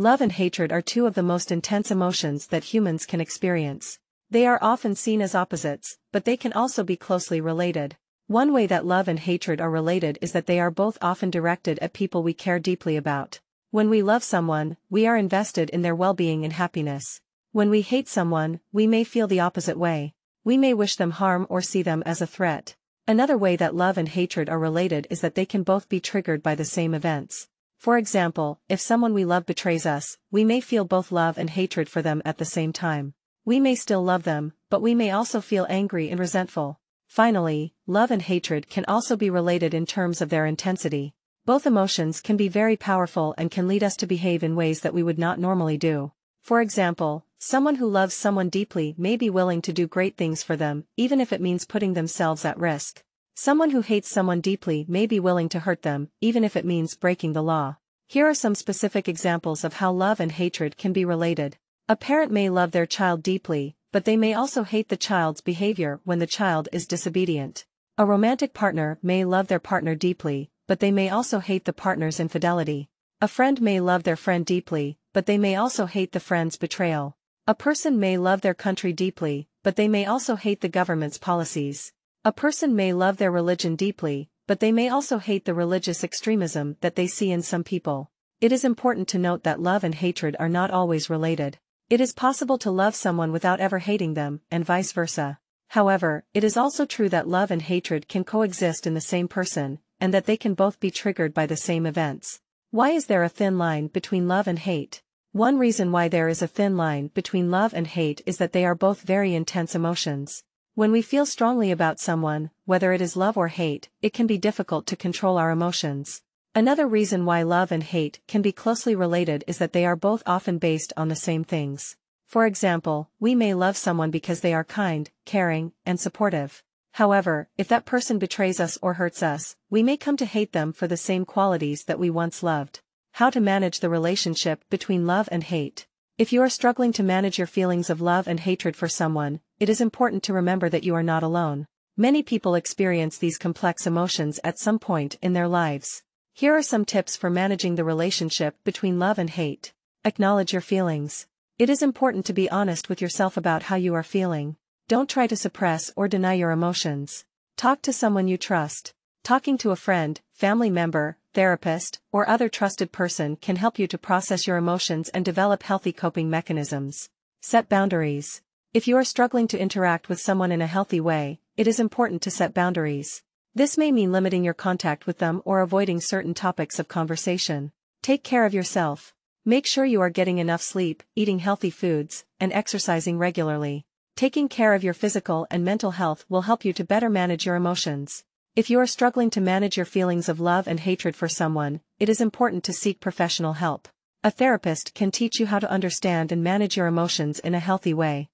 Love and hatred are two of the most intense emotions that humans can experience. They are often seen as opposites, but they can also be closely related. One way that love and hatred are related is that they are both often directed at people we care deeply about. When we love someone, we are invested in their well-being and happiness. When we hate someone, we may feel the opposite way. We may wish them harm or see them as a threat. Another way that love and hatred are related is that they can both be triggered by the same events. For example, if someone we love betrays us, we may feel both love and hatred for them at the same time. We may still love them, but we may also feel angry and resentful. Finally, love and hatred can also be related in terms of their intensity. Both emotions can be very powerful and can lead us to behave in ways that we would not normally do. For example, someone who loves someone deeply may be willing to do great things for them, even if it means putting themselves at risk. Someone who hates someone deeply may be willing to hurt them, even if it means breaking the law. Here are some specific examples of how love and hatred can be related. A parent may love their child deeply, but they may also hate the child's behavior when the child is disobedient. A romantic partner may love their partner deeply, but they may also hate the partner's infidelity. A friend may love their friend deeply, but they may also hate the friend's betrayal. A person may love their country deeply, but they may also hate the government's policies. A person may love their religion deeply, but they may also hate the religious extremism that they see in some people. It is important to note that love and hatred are not always related. It is possible to love someone without ever hating them, and vice versa. However, it is also true that love and hatred can coexist in the same person, and that they can both be triggered by the same events. Why is there a thin line between love and hate? One reason why there is a thin line between love and hate is that they are both very intense emotions. When we feel strongly about someone, whether it is love or hate, it can be difficult to control our emotions. Another reason why love and hate can be closely related is that they are both often based on the same things. For example, we may love someone because they are kind, caring, and supportive. However, if that person betrays us or hurts us, we may come to hate them for the same qualities that we once loved. How to manage the relationship between love and hate. If you are struggling to manage your feelings of love and hatred for someone, it is important to remember that you are not alone. Many people experience these complex emotions at some point in their lives. Here are some tips for managing the relationship between love and hate. Acknowledge your feelings. It is important to be honest with yourself about how you are feeling. Don't try to suppress or deny your emotions. Talk to someone you trust. Talking to a friend, family member, therapist, or other trusted person can help you to process your emotions and develop healthy coping mechanisms. Set boundaries. If you are struggling to interact with someone in a healthy way, it is important to set boundaries. This may mean limiting your contact with them or avoiding certain topics of conversation. Take care of yourself. Make sure you are getting enough sleep, eating healthy foods, and exercising regularly. Taking care of your physical and mental health will help you to better manage your emotions. If you are struggling to manage your feelings of love and hatred for someone, it is important to seek professional help. A therapist can teach you how to understand and manage your emotions in a healthy way.